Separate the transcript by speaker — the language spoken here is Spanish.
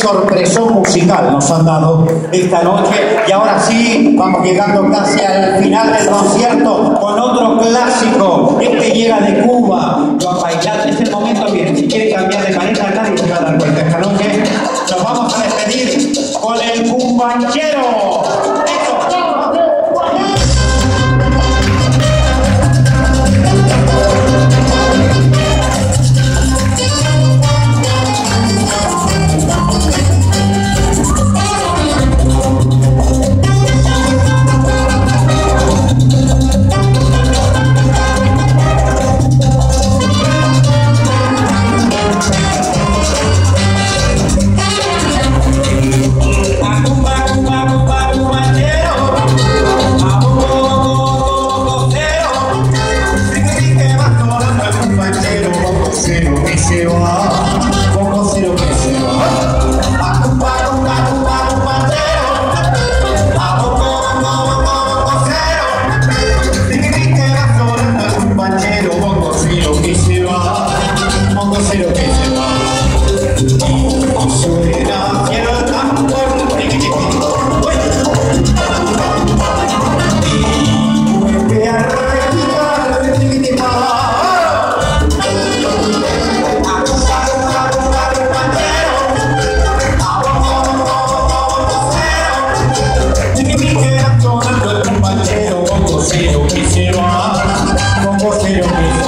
Speaker 1: sorpresón musical nos han dado esta noche. Y ahora sí, vamos llegando casi al final del concierto con otro clásico. Este llega de Cuba. Lo han bailado. En este momento, bien, si quiere cambiar de manera, vamos a despedir con el cumbanchero. Senhor.